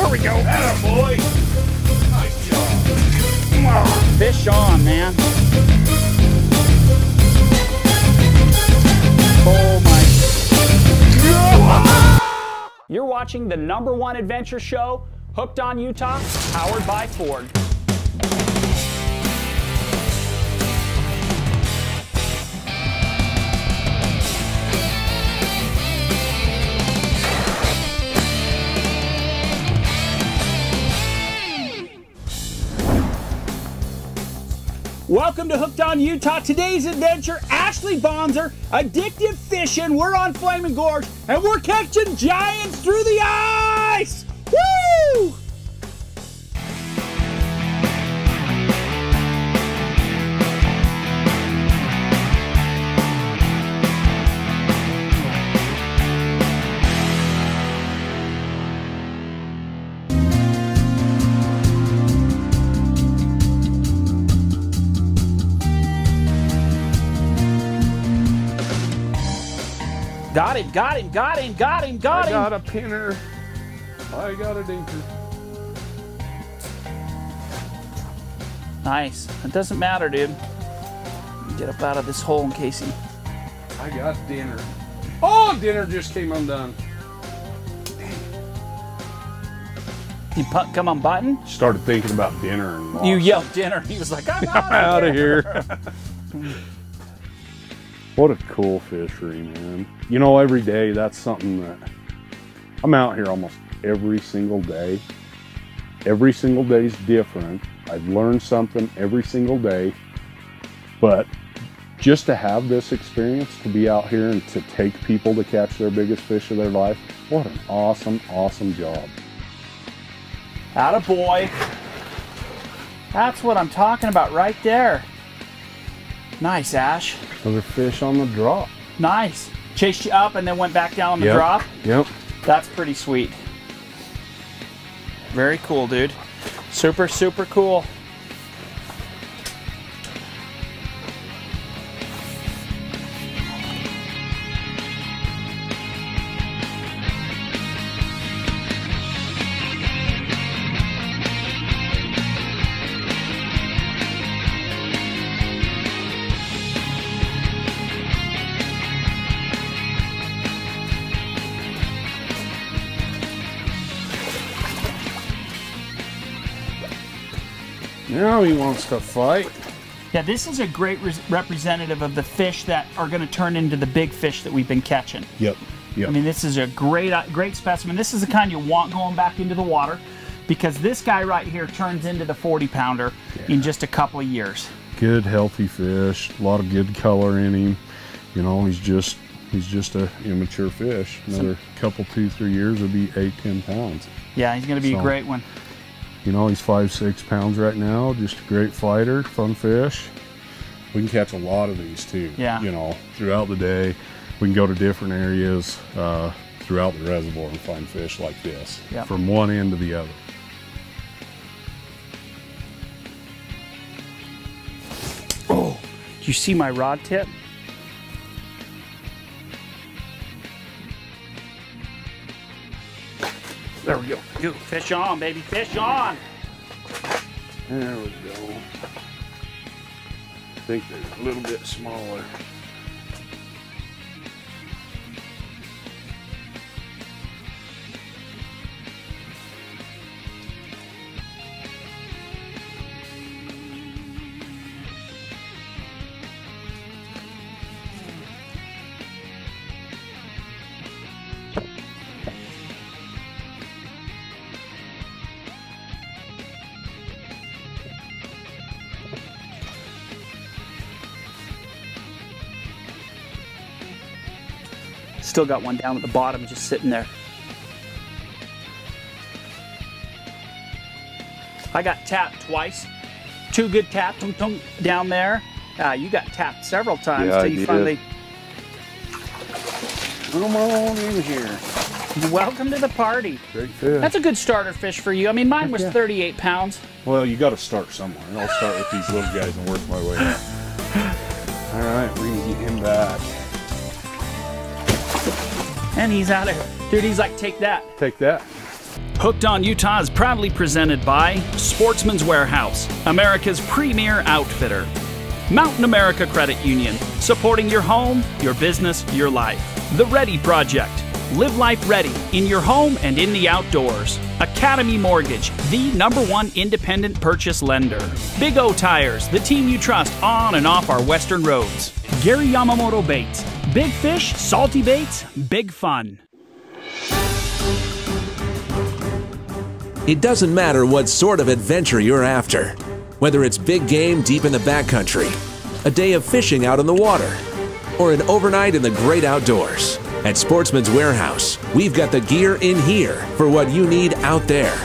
There we go. Atta boy. Nice job. Fish on, man. Oh my. You're watching the number one adventure show, Hooked on Utah, powered by Ford. Welcome to Hooked on Utah. Today's adventure, Ashley Bonzer, addictive fishing. We're on Flaming Gorge and we're catching giants through the ice. Woo! Got him, got him, got him, got him, got I him. got a pinner. I got a dinker. Nice. It doesn't matter, dude. Get up out of this hole in case he. I got dinner. Oh, dinner just came undone. He pu- come unbuttoned. Started thinking about dinner and. You yelled dinner. He was like, I'm out, out of of here. what a cool fishery, man. You know, every day that's something that I'm out here almost every single day. Every single day is different. I've learned something every single day. But just to have this experience, to be out here and to take people to catch their biggest fish of their life, what an awesome, awesome job. Atta boy. That's what I'm talking about right there. Nice, Ash. Another fish on the drop. Nice. Chased you up and then went back down on the Yep. drop. Yep. That's pretty sweet. Very cool, dude. Super, super cool. Now he wants to fight. Yeah, this is a great res- representative of the fish that are going to turn into the big fish that we've been catching. Yep. Yep. I mean, this is a great, uh, great specimen. This is the kind you want going back into the water because this guy right here turns into the 40 pounder in just a couple of years. good, healthy fish. A lot of good color in him. You know, he's just he's just a immature fish. Another couple, two, three years would be eight, ten pounds. Yeah, he's going to be a great one. You know, he's five, six pounds right now. Just a great fighter, fun fish. We can catch a lot of these too. Yeah. You know, throughout the day, we can go to different areas uh, throughout the reservoir and find fish like this Yeah. from one end to the other. Oh, do you see my rod tip? There we go. Fish on, baby. Fish on. There we go. I think they're a little bit smaller. Still got one down at the bottom just sitting there. I got tapped twice. Two good taps tung, tung, down there. Uh, you got tapped several times Yeah, till you did. finally. Come on in here. Welcome to the party. Great fish. That's a good starter fish for you. I mean, mine was yeah. 38 pounds. Well, you got to start somewhere. I'll start with these little guys and work my way up. All right, we're gonna get him back. And he's out of here. Dude, he's like, take that. Take that. Hooked on Utah is proudly presented by Sportsman's Warehouse, America's premier outfitter. Mountain America Credit Union, supporting your home, your business, your life. The Ready Project, live life ready in your home and in the outdoors. Academy Mortgage, the number one independent purchase lender. Big O Tires, the team you trust on and off our western roads. Gary Yamamoto Baits, big fish, salty baits, big fun. It doesn't matter what sort of adventure you're after. Whether it's big game deep in the backcountry, a day of fishing out on the water, or an overnight in the great outdoors. At Sportsman's Warehouse, we've got the gear in here for what you need out there.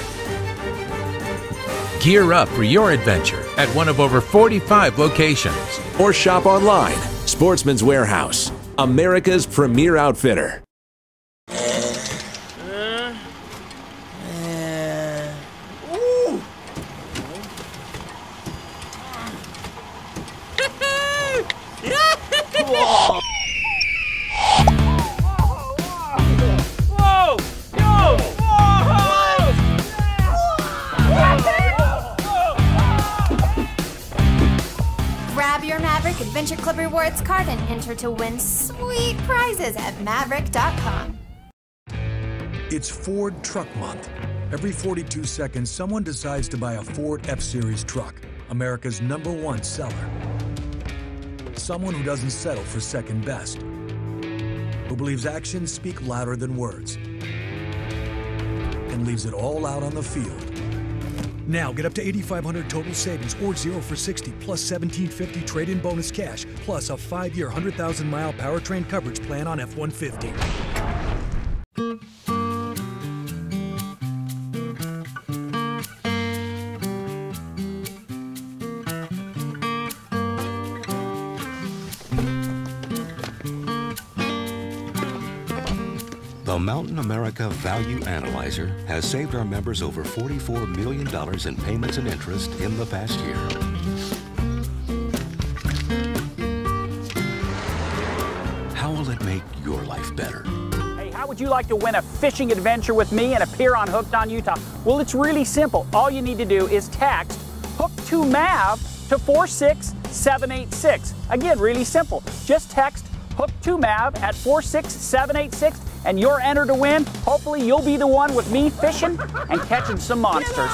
Gear up for your adventure at one of over 45 locations. Or shop online. Sportsman's Warehouse, America's premier outfitter. Card and enter to win sweet prizes at maverik.com. It's Ford Truck Month. Every 42 seconds, someone decides to buy a Ford F Series truck, America's number one seller. Someone who doesn't settle for second best, who believes actions speak louder than words, and leaves it all out on the field. Now get up to 8,500 total savings or zero for 60 plus 1750 trade in bonus cash plus a five year 100,000 mile powertrain coverage plan on F 150. The Mountain America Value Analyzer has saved our members over $44 million in payments and interest in the past year. How will it make your life better? Hey, how would you like to win a fishing adventure with me and appear on Hooked on Utah? Well, it's really simple. All you need to do is text Hook to MAV to 46786. Again, really simple. Just text Hook to MAV at 46786 and you're entered to win. Hopefully, you'll be the one with me fishing and catching some monsters.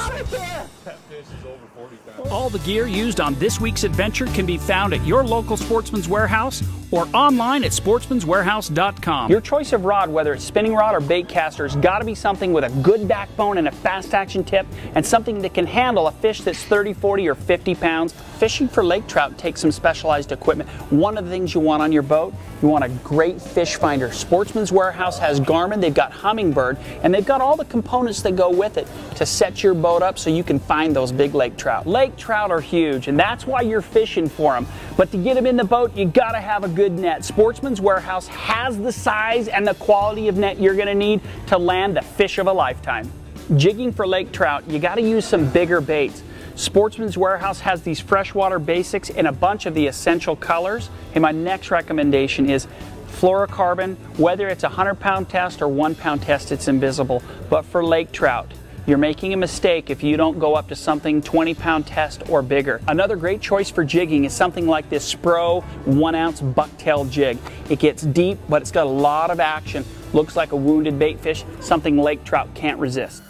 All the gear used on this week's adventure can be found at your local Sportsman's Warehouse or online at sportsmanswarehouse.com. Your choice of rod, whether it's spinning rod or bait caster, has got to be something with a good backbone and a fast action tip and something that can handle a fish that's 30, 40, or 50 pounds. Fishing for lake trout takes some specialized equipment. One of the things you want on your boat, you want a great fish finder. Sportsman's Warehouse has Garmin, they've got Humminbird, and they've got all the components that go with it to set your boat up so you can find those big lake trout. Lake trout are huge, and that's why you're fishing for them. But to get them in the boat, you gotta have a good net. Sportsman's Warehouse has the size and the quality of net you're gonna need to land the fish of a lifetime. Jigging for lake trout, you gotta use some bigger baits. Sportsman's Warehouse has these freshwater basics in a bunch of the essential colors. And my next recommendation is fluorocarbon. Whether it's a 100 pound test or one pound test, it's invisible. But for lake trout, you're making a mistake if you don't go up to something 20 pound test or bigger. Another great choice for jigging is something like this Spro one ounce bucktail jig. It gets deep, but it's got a lot of action. Looks like a wounded bait fish, something lake trout can't resist.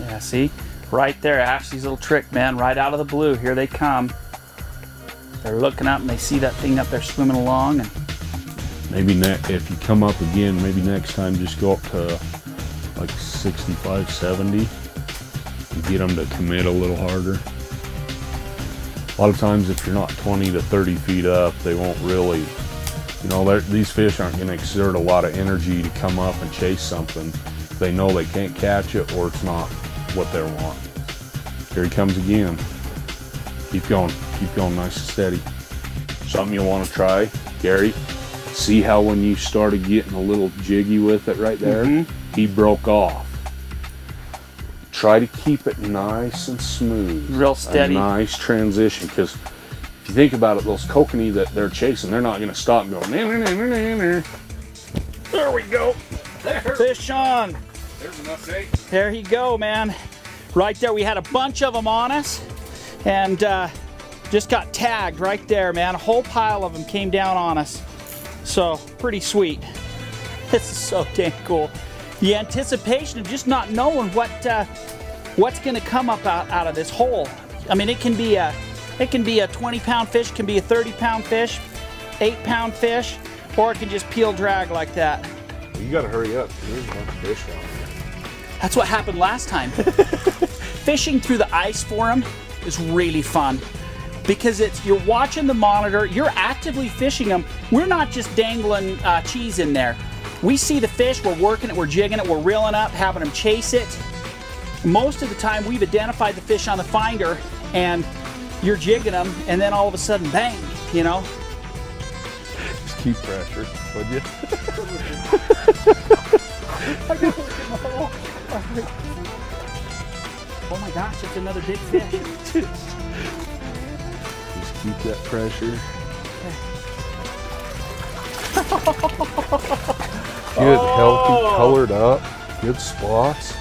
Yeah, see? Right there, Ashley's little trick, man, right out of the blue. Here they come. They're looking up and they see that thing up there swimming along and Maybe if you come up again, maybe next time just go up to like 65, 70 and get them to commit a little harder. A lot of times, if you're not 20 to 30 feet up, they won't really, you know, these fish aren't to exert a lot of energy to come up and chase something. They know they can't catch it or it's not what they want. Here he comes again. Keep going, keep going nice and steady. Something you'll want to try, Gary? See how when you started getting a little jiggy with it right there, mm-hmm. He broke off. Try to keep it nice and smooth. Real steady. A nice transition because if you think about it, those kokanee that they're chasing, they're not going to stop going. "Nah, nah, nah, nah, nah, nah." There we go. There. fish on. There's an update. There you go, man. Right there, we had a bunch of them on us and uh, just got tagged right there, man. A whole pile of them came down on us. So, pretty sweet. This is so dang cool. The anticipation of just not knowing what uh, what's going to come up out, out of this hole. I mean, it can be a it can be a 20 pound fish, can be a 30 pound fish, eight pound fish, or it can just peel drag like that. You gotta hurry up. There's a bunch of fish down there. That's what happened last time. Fishing through the ice for them is really fun because it's you're watching the monitor, you're actively fishing them. We're not just dangling uh, cheese in there. We see the fish, we're working it, we're jigging it, we're reeling up, having them chase it. Most of the time, we've identified the fish on the finder, and you're jigging them, and then all of a sudden, bang! You know, Just keep pressure, would you? oh my gosh, it's another big fish. Just keep that pressure. Colored up, good spots.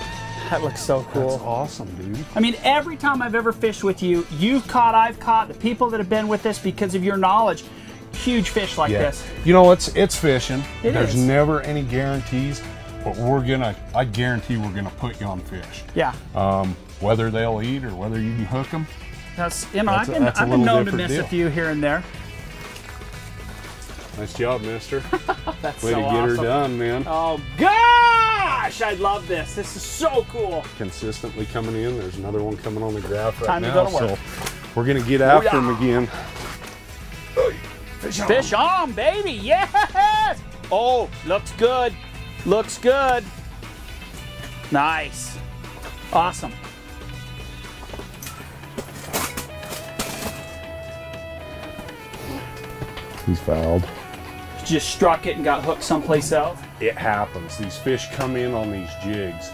that looks so cool. That's awesome, dude. I mean, every time I've ever fished with you, you've caught, I've caught, the people that have been with us because of your knowledge, huge fish like this. You know, it's it's fishing. It There's is. never any guarantees, but we're gonna. I guarantee we're gonna put you on fish. Yeah. Um, whether they'll eat or whether you can hook them. That's, you know, That's I've been, a I've been known to miss a few here and there. Nice job, Mister. That's Way so to get her done, man. Oh gosh, I love this. This is so cool. Consistently coming in. There's another one coming on the graph right Time to now. go to work. So we're gonna get after him again. Fish on, baby. Yes. Oh, looks good. Looks good. Nice. Awesome. He's fouled. Just struck it and got hooked someplace else. It happens. These fish come in on these jigs.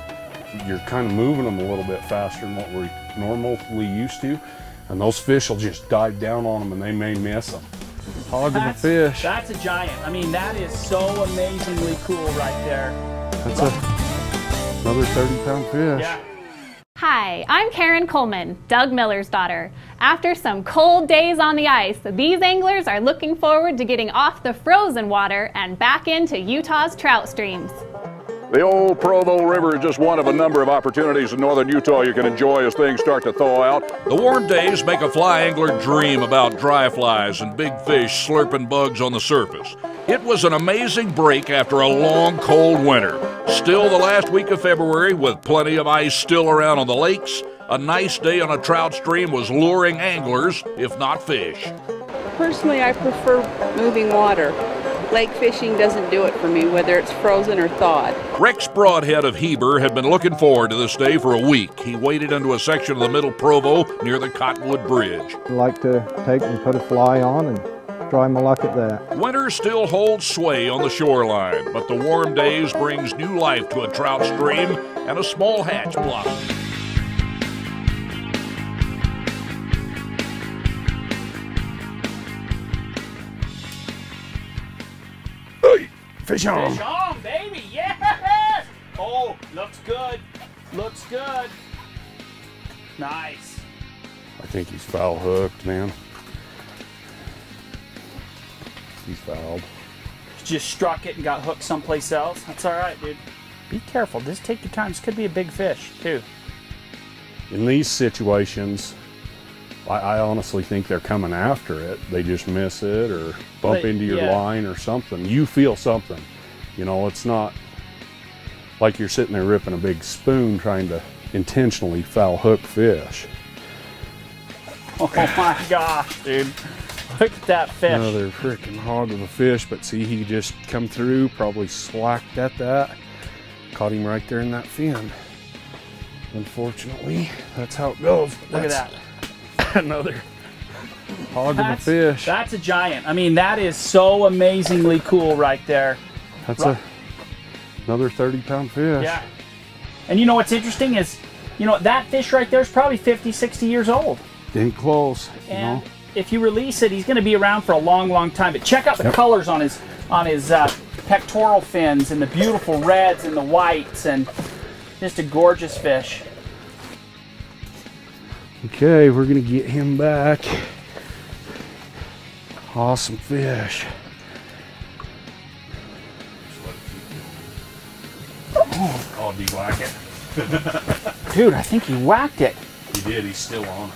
You're kind of moving them a little bit faster than what we're normally used to, and those fish will just dive down on them and they may miss them. Hog of a fish. that's a giant. I mean, that is so amazingly cool right there. That's a, another 30 pound fish. Yeah. Hi, I'm Karen Coleman, Doug Miller's daughter. After some cold days on the ice, these anglers are looking forward to getting off the frozen water and back into Utah's trout streams. The old Provo River is just one of a number of opportunities in northern Utah you can enjoy as things start to thaw out. The warm days make a fly angler dream about dry flies and big fish slurping bugs on the surface. It was an amazing break after a long, cold winter. Still, the last week of February, with plenty of ice still around on the lakes, a nice day on a trout stream was luring anglers, if not fish. Personally, I prefer moving water. Lake fishing doesn't do it for me, whether it's frozen or thawed. Rex Broadhead of Heber had been looking forward to this day for a week. He waded into a section of the Middle Provo near the Cottonwood Bridge. I like to take and put a fly on and try my luck at that. Winter still holds sway on the shoreline, but the warm days brings new life to a trout stream and a small hatch blossom. Fish on. Fish on, baby. Yes. Oh, looks good. Looks good. Nice. I think he's foul hooked, man. He's fouled. Just struck it and got hooked someplace else. That's all right, dude. Be careful. Just take your time. This could be a big fish, too. In these situations, I, I honestly think they're coming after it. They just miss it or bump They- into your yeah. line or something. You feel something. You know, it's not like you're sitting there ripping a big spoon trying to intentionally foul hook fish. Oh my gosh, dude. Look at that fish. Another freaking hog of a fish, but see, he just come through, probably slacked at that. Caught him right there in that fin. Unfortunately, that's how it goes. Look at that. Another hog of a That's, fish. that's a giant. I mean, that is so amazingly cool right there. That's a another 30 pound fish. Yeah. And you know what's interesting is, you know, that fish right there is probably 50, 60 years old. Getting close. You And if you release it, he's going to be around for a long, long time. But check out the Yep. colors on his on his uh, pectoral fins and the beautiful reds and the whites and Just a gorgeous fish. Okay, we're gonna get him back. Awesome fish. Oh, be whack it. Dude, I think he whacked it. He did, he's still on it.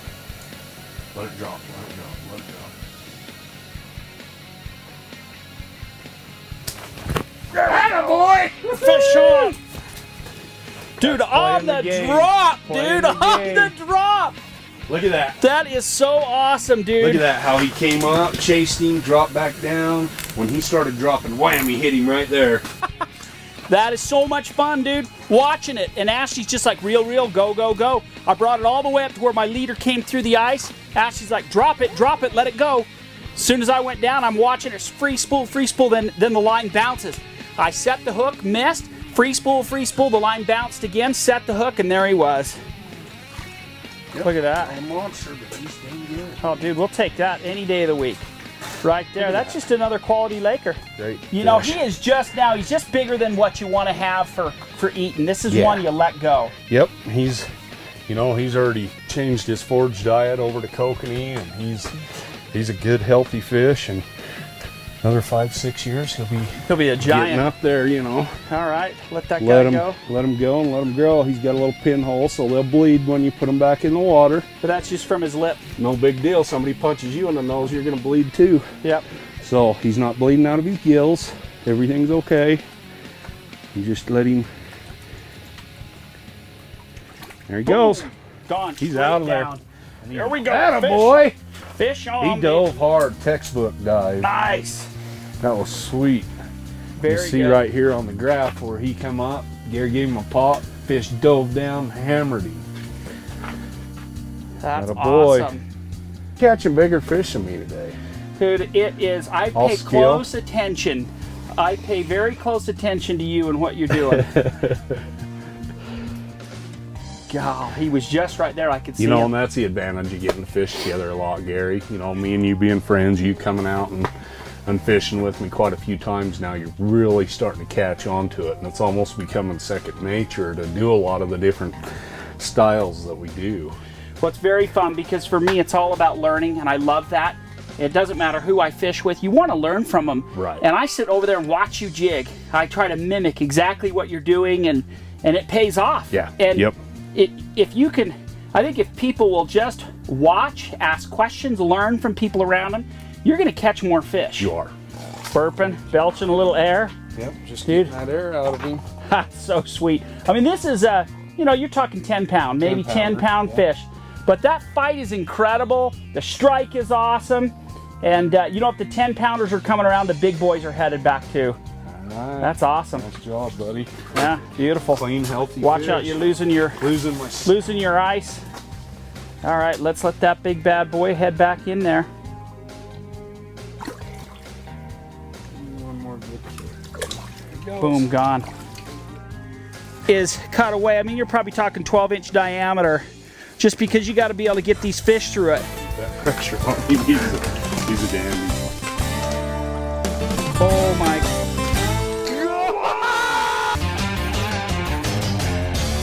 Let it drop, let it drop, let it drop. boy! Fish on! Dude, That's on the, the drop, Playing dude! the on game. the drop! Look at that. That is so awesome, dude. Look at that, how he came up, chased him, dropped back down. When he started dropping, wham, he hit him right there. That is so much fun, dude. Watching it. And Ashley's just like, real, real, go, go, go. I brought it all the way up to where my leader came through the ice. Ashley's like, drop it, drop it, let it go. As soon as I went down, I'm watching it free spool, free spool, then, then the line bounces. I set the hook, missed, free spool, free spool, the line bounced again, set the hook, and there he was. Look at that. A monster, but he's dang good. Oh, dude, we'll take that any day of the week. Right there. That's just another quality Laker. Great. You know, fish. he is just now, he's just bigger than what you want to have for, for eating. This is Yeah. one you let go. Yep, he's, you know, he's already changed his forage diet over to kokanee, and he's he's a good, healthy fish. And another five, six years, he'll be He'll be a giant. up there. You know, All right, let that let guy him go. let him go and let him grow. He's got a little pinhole, so they'll bleed when you put them back in the water. But that's just from his lip. No big deal. Somebody punches you in the nose, you're gonna bleed too. Yep. So he's not bleeding out of his gills. Everything's okay. You just let him. There he goes. Gone. He's out of there. down. There we go. Atta fish. boy. Fish on. He dove hard, textbook dive. Nice. That was sweet. Very you see good. right here on the graph where he come up, Gary gave him a pop, fish dove down, hammered him. That's Atta boy. awesome. Catching bigger fish than me today. Dude, it is. I pay skill. close attention. I pay very close attention to you and what you're doing. God, he was just right there. I could see You know, him. and that's the advantage of getting to fish together a lot, Gary. You know, me and you being friends, you coming out and, and fishing with me quite a few times now, you're really starting to catch on to it. And it's almost becoming second nature to do a lot of the different styles that we do. Well, it's very fun because for me, it's all about learning, and I love that. It doesn't matter who I fish with, you want to learn from them. Right. And I sit over there and watch you jig. I try to mimic exactly what you're doing, and, and it pays off. Yeah. And Yep. It, if you can, I think if people will just watch, ask questions, learn from people around them, you're going to catch more fish. You are. Burping, belching a little air. Yep, just Dude. that air out of him. That's so sweet. I mean, this is uh, you know, you're talking 10 pound, maybe 10 pounder, pound fish. But that fight is incredible. The strike is awesome. And uh, you know, if the 10 pounders are coming around, the big boys are headed back too. Alright. That's awesome. Nice job, buddy. Yeah, beautiful. Clean, healthy Watch fish. out, you're losing your losing my losing your ice. All right, let's let that big bad boy head back in there. More good Boom, gone. Is cut away. I mean, you're probably talking 12 inch diameter, just because you got to be able to get these fish through it. That pressure on him, he's a, he's a dandy. Oh my.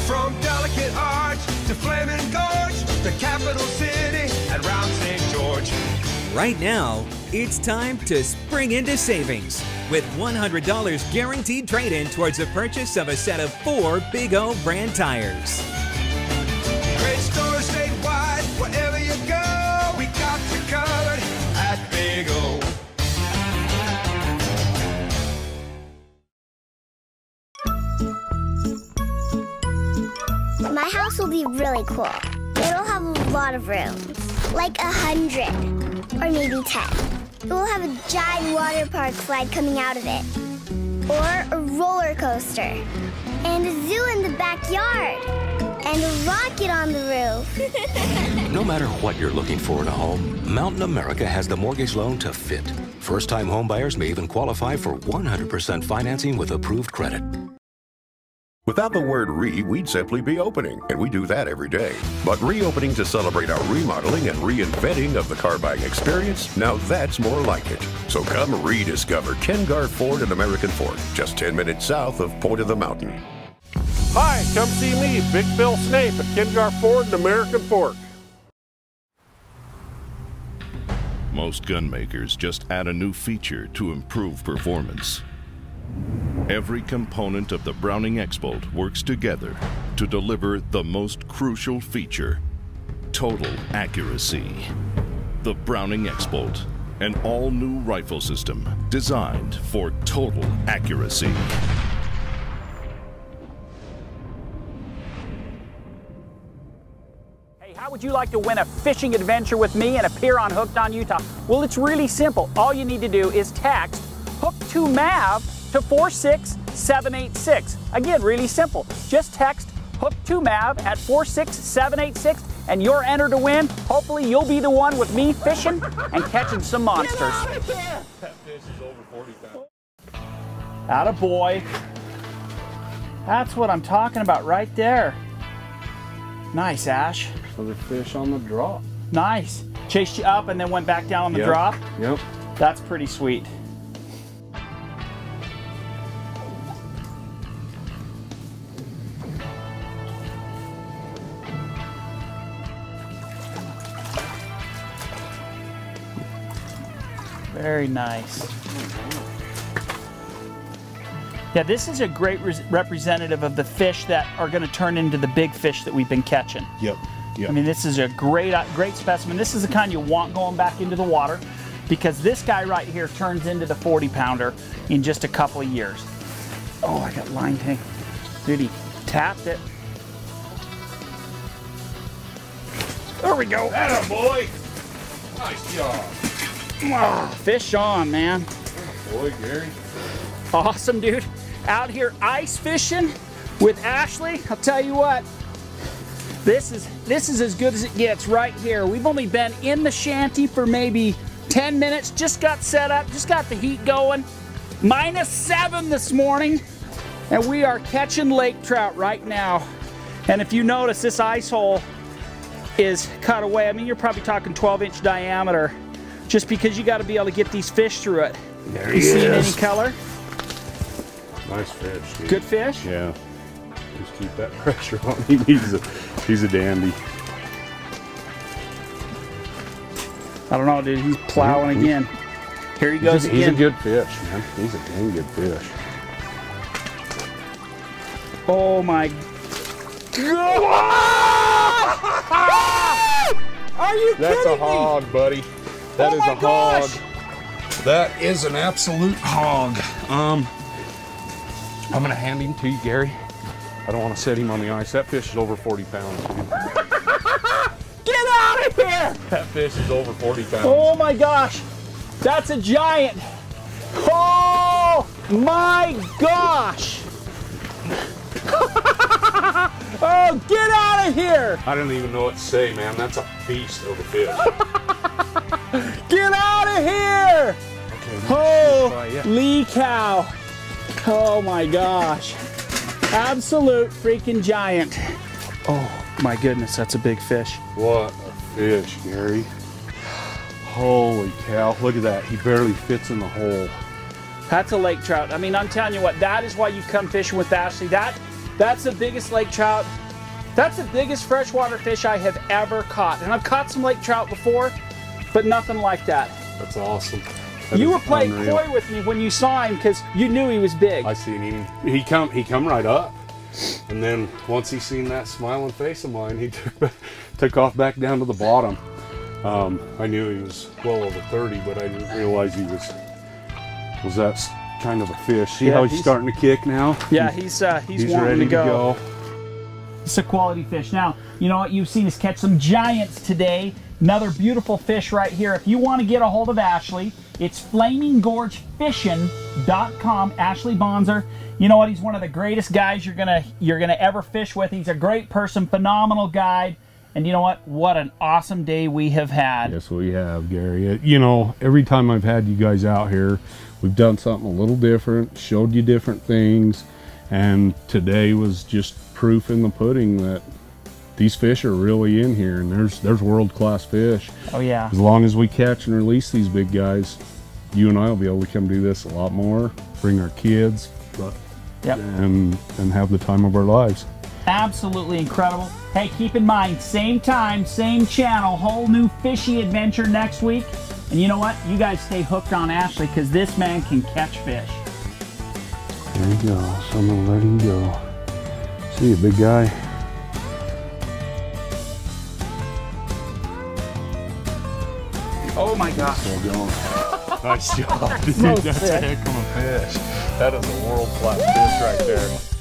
From Delicate Arch to Flaming Gorge, the capital city, and round St. George. Right now, it's time to spring into savings with $100 guaranteed trade in towards the purchase of a set of four Big O brand tires. Great stores statewide, wherever you go, we got you covered at Big O. My house will be really cool. It'll have a lot of rooms, like a hundred, or maybe ten. It will have a giant water park slide coming out of it, or a roller coaster, and a zoo in the backyard, and a rocket on the roof. No matter what you're looking for in a home, Mountain America has the mortgage loan to fit. First time homebuyers may even qualify for 100% financing with approved credit. Without the word re, we'd simply be opening, and we do that every day. But reopening to celebrate our remodeling and reinventing of the car buying experience, now that's more like it. So come rediscover Ken Garff Ford and American Fork, just 10 minutes south of Point of the Mountain. Hi, come see me, Big Bill Snape at Ken Garff Ford and American Fork. Most gun makers just add a new feature to improve performance. Every component of the Browning X-Bolt works together to deliver the most crucial feature, total accuracy. The Browning X-Bolt, an all-new rifle system designed for total accuracy. Hey, how would you like to win a fishing adventure with me and appear on Hooked on Utah? Well, it's really simple. All you need to do is text Hook to MAV to 46786. Again, really simple. Just text Hook to MAV at 46786 and you're entered to win. Hopefully, you'll be the one with me fishing and catching some monsters. That fish is over 40 pounds. Atta boy. That's what I'm talking about right there. Nice, Ash. Another fish on the drop. Nice. Chased you up and then went back down on the Yep. drop. Yep. That's pretty sweet. Very nice. Yeah, this is a great res- representative of the fish that are going to turn into the big fish that we've been catching. Yep. Yep. I mean, this is a great, uh, great specimen. This is the kind you want going back into the water because this guy right here turns into the 40 pounder in just a couple of years. Oh, I got line tank. Dude, he tapped it. There we go. Atta boy. Nice job. Fish on, man. Boy, Gary. Awesome, dude. Out here ice fishing with Ashley. I'll tell you what. This is this is as good as it gets right here. We've only been in the shanty for maybe 10 minutes. Just got set up, just got the heat going. Minus seven this morning. And we are catching lake trout right now. And if you notice, this ice hole is cut away. I mean, you're probably talking 12 inch diameter just because you got to be able to get these fish through it. There you he seen is. any color? Nice fish, dude. Good fish? Yeah. Just keep that pressure on him. He's a, he's a dandy. I don't know, dude. He's plowing again. Here he goes he's a, he's a good fish, man. He's a dang good fish. Oh my god! Are you That's kidding a hog, buddy. That Oh is a gosh! hog. That is an absolute hog. Um, I'm gonna hand him to you, Gary. I don't want to set him on the ice. That fish is over 40 pounds. Get out of here! That fish is over 40 pounds. Oh my gosh! That's a giant! Oh my gosh! oh, get out of here! I don't even know what to say, man. That's a beast of a fish. Get out of here! Holy cow! Oh my gosh! Absolute freaking giant! Oh my goodness, that's a big fish. What a fish, Gary. Holy cow. Look at that. He barely fits in the hole. That's a lake trout. I mean, I'm telling you what, that is why you come fishing with Ashley. That that's the biggest lake trout. That's the biggest freshwater fish I have ever caught. And I've caught some lake trout before, but nothing like that. That's awesome. That you were playing unreal. coy with me when you saw him because you knew he was big. I seen him. He come. He come right up, and then once he seen that smiling face of mine, he took ba- took off back down to the bottom. Um, I knew he was well over 30, but I didn't realize he was was that kind of a fish. See Yeah, how he's, he's- starting to kick now? Yeah, he's uh, he's, wanting ready to go. It's a quality fish. Now, you know what you've seen us catch some giants today. Another beautiful fish right here. If you want to get a hold of Ashley, it's flaminggorgefishing.com. Ashley Bonzer. You know what? He's one of the greatest guys you're gonna you're gonna ever fish with. He's a great person, phenomenal guide. And you know what? What an awesome day we have had. Yes, we have, Gary. It- you know, every time I've had you guys out here, we've done something a little different, showed you different things, and today was just proof in the pudding that these fish are really in here, and there's there's world class fish. Oh yeah. As long as we catch and release these big guys, you and I will be able to come do this a lot more. Bring our kids, but Yep. and and have the time of our lives. Absolutely incredible. Hey, keep in mind, same time, same channel, whole new fishy adventure next week. And you know what? You guys stay hooked on Ashley because this man can catch fish. There you go. So I'm gonna let him go. See you, big guy. My gosh. Still going. Nice job, dude. So That's a heck of a fish. That is a world class fish right there.